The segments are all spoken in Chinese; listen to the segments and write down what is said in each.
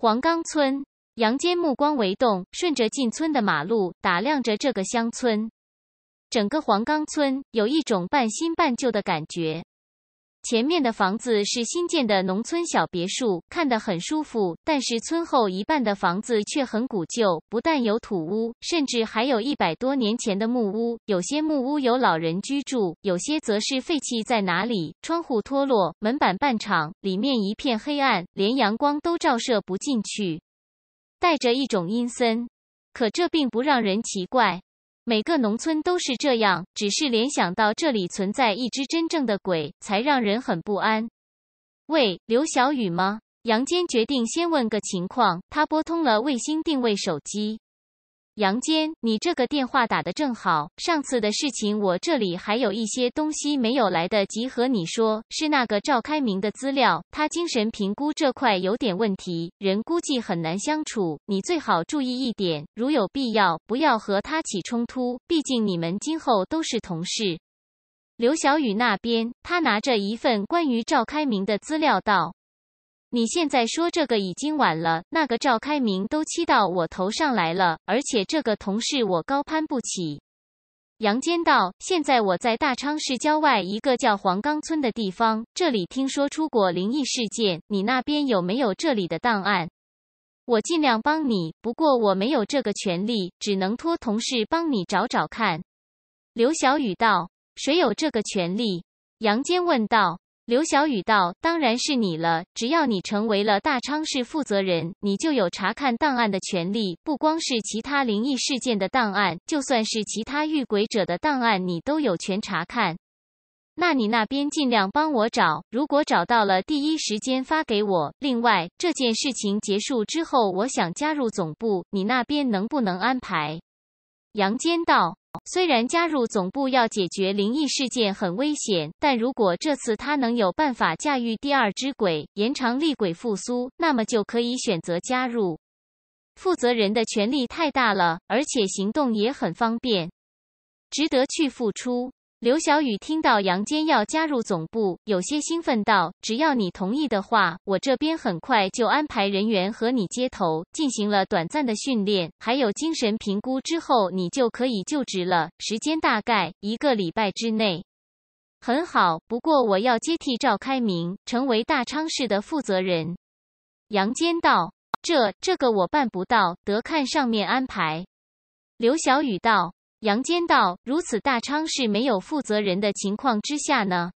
黄冈村，杨坚目光微动，顺着进村的马路打量着这个乡村。整个黄冈村有一种半新半旧的感觉。前面的房子是新建的农村小别墅，看得很舒服。但是村后一半的房子却很古旧，不但有土屋，甚至还有一百多年前的木屋。有些木屋有老人居住，有些则是废弃在哪里，窗户脱落，门板半敞，里面一片黑暗，连阳光都照射不进去，带着一种阴森。可这并不让人奇怪。每个农村都是这样，只是联想到这里存在一只真正的鬼，才让人很不安。喂，刘小雨吗？杨坚决定先问个情况，他拨通了卫星定位手机。杨坚，你这个电话打的正好。上次的事情，我这里还有一些东西没有来得及和你说，是那个赵开明的资料，他精神评估这块有点问题，人估计很难相处。你最好注意一点，如有必要，不要和他起冲突，毕竟你们今后都是同事。刘小雨那边，他拿着一份关于赵开明的资料道。你现在说这个已经晚了，那个赵开明都气到我头上来了，而且这个同事我高攀不起。杨坚道：现在我在大昌市郊外一个叫黄冈村的地方，这里听说出过灵异事件，你那边有没有这里的档案？我尽量帮你，不过我没有这个权利，只能托同事帮你找找看。刘小雨道：谁有这个权利？杨坚问道。刘小雨道：“当然是你了，只要你成为了大昌市负责人，你就有查看档案的权利。不光是其他灵异事件的档案，就算是其他遇鬼者的档案，你都有权查看。那你那边尽量帮我找，如果找到了，第一时间发给我。另外，这件事情结束之后，我想加入总部，你那边能不能安排？”杨坚道。虽然加入总部要解决灵异事件很危险，但如果这次他能有办法驾驭第二只鬼，延长厉鬼复苏，那么就可以选择加入。负责人的权力太大了，而且行动也很方便，值得去付出。刘小雨听到杨坚要加入总部，有些兴奋道：“只要你同意的话，我这边很快就安排人员和你接头，进行了短暂的训练，还有精神评估之后，你就可以就职了。时间大概一个礼拜之内。”很好，不过我要接替赵开明，成为大昌市的负责人。杨坚道：“这这个我办不到，得看上面安排。”刘小雨道。杨坚道：“如此大昌是没有负责人的情况之下呢？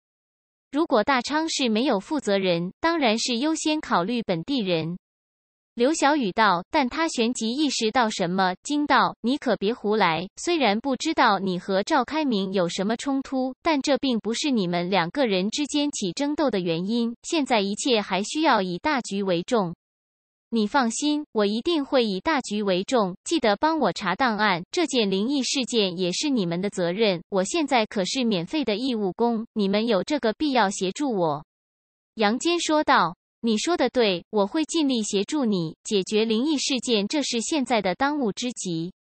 如果大昌是没有负责人，当然是优先考虑本地人。”刘小雨道：“但他旋即意识到什么，惊道：‘你可别胡来！虽然不知道你和赵开明有什么冲突，但这并不是你们两个人之间起争斗的原因。现在一切还需要以大局为重。’”你放心，我一定会以大局为重。记得帮我查档案，这件灵异事件也是你们的责任。我现在可是免费的义务工，你们有这个必要协助我。”杨坚说道。“你说的对，我会尽力协助你解决灵异事件，这是现在的当务之急。”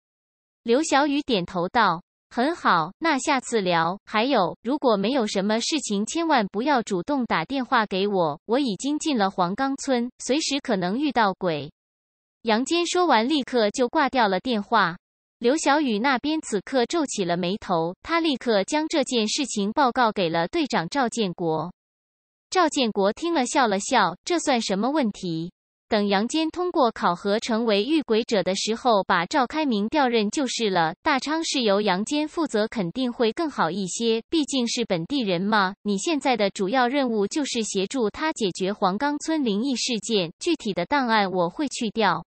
刘小雨点头道。很好，那下次聊。还有，如果没有什么事情，千万不要主动打电话给我。我已经进了黄冈村，随时可能遇到鬼。杨坚说完，立刻就挂掉了电话。刘小雨那边此刻皱起了眉头，他立刻将这件事情报告给了队长赵建国。赵建国听了笑了笑，这算什么问题？等杨坚通过考核成为遇鬼者的时候，把赵开明调任就是了。大昌是由杨坚负责，肯定会更好一些，毕竟是本地人嘛。你现在的主要任务就是协助他解决黄冈村灵异事件，具体的档案我会去掉。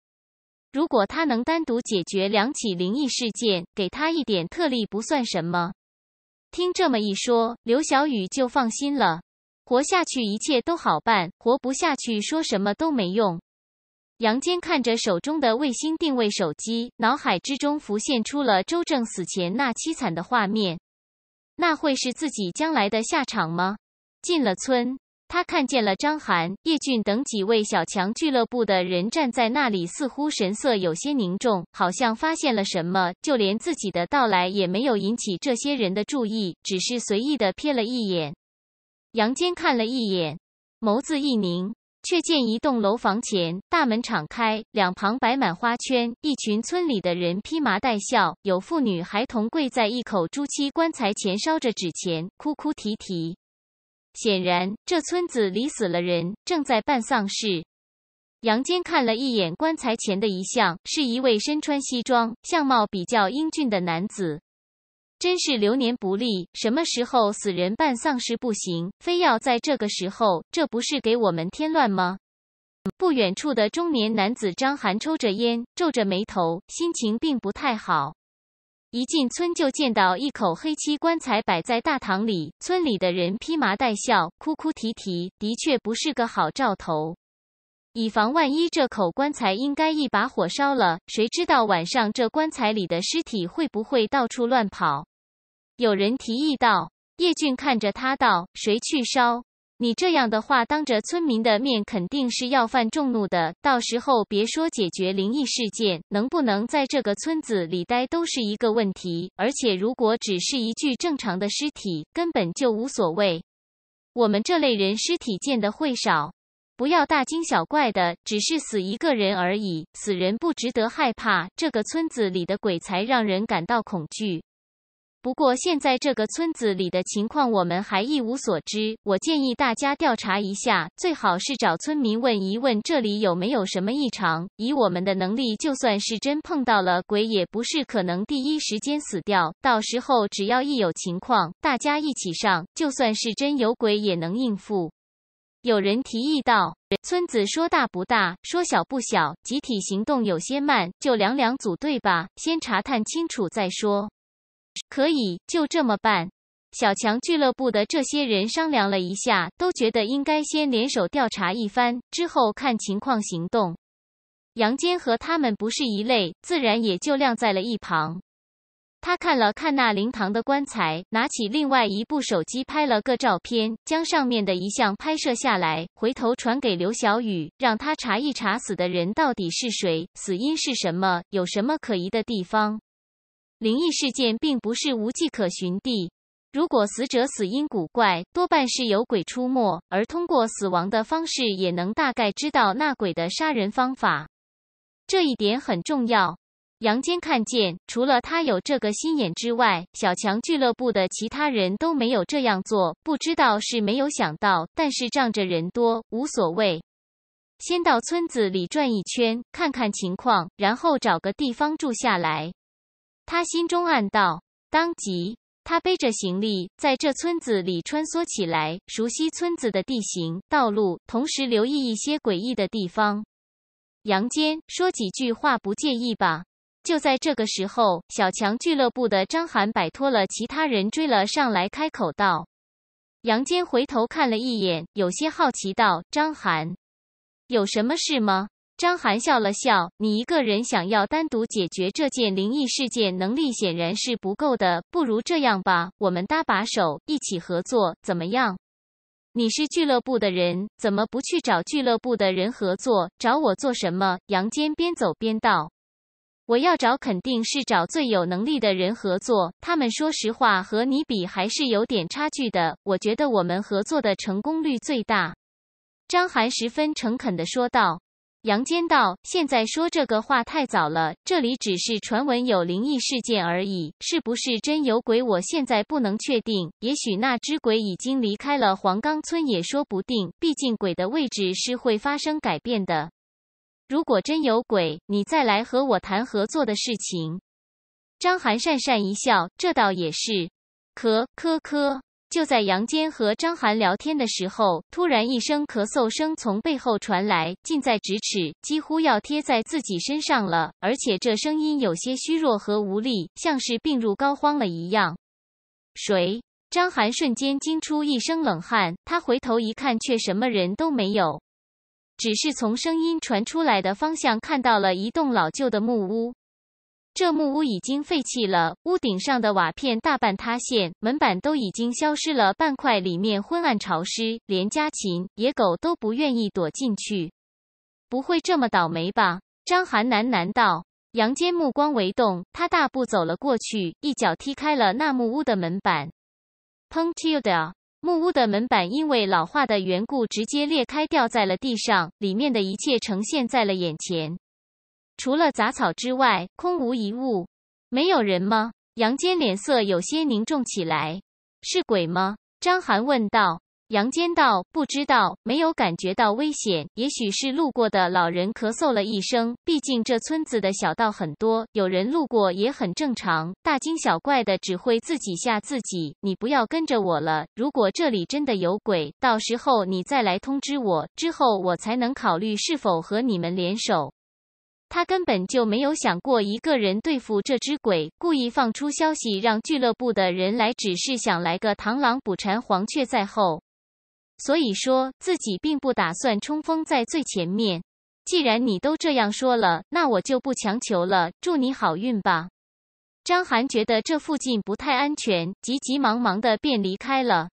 如果他能单独解决两起灵异事件，给他一点特例不算什么。听这么一说，刘小雨就放心了。活下去一切都好办，活不下去说什么都没用。杨坚看着手中的卫星定位手机，脑海之中浮现出了周正死前那凄惨的画面。那会是自己将来的下场吗？进了村，他看见了张涵、叶俊等几位小强俱乐部的人站在那里，似乎神色有些凝重，好像发现了什么。就连自己的到来也没有引起这些人的注意，只是随意的瞥了一眼。杨坚看了一眼，眸子一凝。却见一栋楼房前大门敞开，两旁摆满花圈，一群村里的人披麻戴孝，有妇女孩童跪在一口朱漆棺材前烧着纸钱，哭哭啼啼。显然，这村子里死了人，正在办丧事。杨坚看了一眼棺材前的遗像，是一位身穿西装、相貌比较英俊的男子。真是流年不利，什么时候死人办丧事不行，非要在这个时候，这不是给我们添乱吗？不远处的中年男子张涵抽着烟，皱着眉头，心情并不太好。一进村就见到一口黑漆棺材摆在大堂里，村里的人披麻戴孝，哭哭啼啼，的确不是个好兆头。以防万一，这口棺材应该一把火烧了，谁知道晚上这棺材里的尸体会不会到处乱跑？有人提议道：“叶俊看着他道，谁去烧？你这样的话，当着村民的面，肯定是要犯众怒的。到时候别说解决灵异事件，能不能在这个村子里待都是一个问题。而且，如果只是一具正常的尸体，根本就无所谓。我们这类人尸体见的会少，不要大惊小怪的，只是死一个人而已，死人不值得害怕。这个村子里的鬼才让人感到恐惧。”不过现在这个村子里的情况我们还一无所知，我建议大家调查一下，最好是找村民问一问这里有没有什么异常。以我们的能力，就算是真碰到了鬼，也不是可能第一时间死掉。到时候只要一有情况，大家一起上，就算是真有鬼也能应付。有人提议道：“村子说大不大，说小不小，集体行动有些慢，就两两组队吧，先查探清楚再说。”可以就这么办。小强俱乐部的这些人商量了一下，都觉得应该先联手调查一番，之后看情况行动。杨坚和他们不是一类，自然也就晾在了一旁。他看了看那灵堂的棺材，拿起另外一部手机拍了个照片，将上面的遗像拍摄下来，回头传给刘小雨，让他查一查死的人到底是谁，死因是什么，有什么可疑的地方。灵异事件并不是无迹可寻地。如果死者死因古怪，多半是有鬼出没，而通过死亡的方式也能大概知道那鬼的杀人方法。这一点很重要。杨坚看见，除了他有这个心眼之外，小强俱乐部的其他人都没有这样做。不知道是没有想到，但是仗着人多，无所谓。先到村子里转一圈，看看情况，然后找个地方住下来。他心中暗道：“当即，他背着行李在这村子里穿梭起来，熟悉村子的地形、道路，同时留意一些诡异的地方。”杨坚说几句话，不介意吧？就在这个时候，小强俱乐部的张涵摆脱了其他人，追了上来，开口道：“杨坚回头看了一眼，有些好奇道：‘张涵，有什么事吗？’”张涵笑了笑：“你一个人想要单独解决这件灵异事件，能力显然是不够的。不如这样吧，我们搭把手，一起合作，怎么样？你是俱乐部的人，怎么不去找俱乐部的人合作？找我做什么？”杨坚边走边道：“我要找，肯定是找最有能力的人合作。他们说实话，和你比还是有点差距的。我觉得我们合作的成功率最大。”张涵十分诚恳地说道。杨坚道：“现在说这个话太早了，这里只是传闻有灵异事件而已，是不是真有鬼，我现在不能确定。也许那只鬼已经离开了黄冈村，也说不定。毕竟鬼的位置是会发生改变的。如果真有鬼，你再来和我谈合作的事情。”张涵讪讪一笑：“这倒也是。”咳咳咳。就在杨坚和张涵聊天的时候，突然一声咳嗽声从背后传来，近在咫尺，几乎要贴在自己身上了。而且这声音有些虚弱和无力，像是病入膏肓了一样。谁？张涵瞬间惊出一身冷汗，他回头一看，却什么人都没有，只是从声音传出来的方向看到了一栋老旧的木屋。这木屋已经废弃了，屋顶上的瓦片大半塌陷，门板都已经消失了半块，里面昏暗潮湿，连家禽、野狗都不愿意躲进去。不会这么倒霉吧？张涵喃喃道。杨坚目光微动，他大步走了过去，一脚踢开了那木屋的门板。砰！木屋的门板因为老化的缘故，直接裂开，掉在了地上，里面的一切呈现在了眼前。除了杂草之外，空无一物。没有人吗？杨坚脸色有些凝重起来。是鬼吗？张涵问道。杨坚道：“不知道，没有感觉到危险。也许是路过的老人咳嗽了一声。毕竟这村子的小道很多，有人路过也很正常。大惊小怪的只会自己吓自己。你不要跟着我了。如果这里真的有鬼，到时候你再来通知我，之后我才能考虑是否和你们联手。”他根本就没有想过一个人对付这只鬼，故意放出消息让俱乐部的人来，只是想来个螳螂捕蝉，黄雀在后。所以说自己并不打算冲锋在最前面。既然你都这样说了，那我就不强求了。祝你好运吧。张涵觉得这附近不太安全，急急忙忙的便离开了。